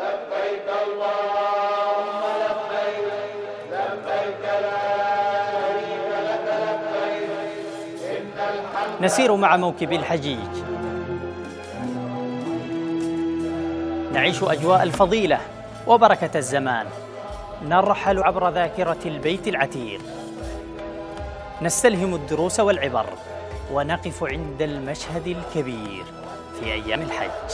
لبيك اللهم لبيك لبيك لا شريك لك لبيك. إن الحمد نسير مع موكب الحجيج. نعيش أجواء الفضيلة وبركة الزمان. نرحل عبر ذاكرة البيت العتيق. نستلهم الدروس والعبر ونقف عند المشهد الكبير في أيام الحج.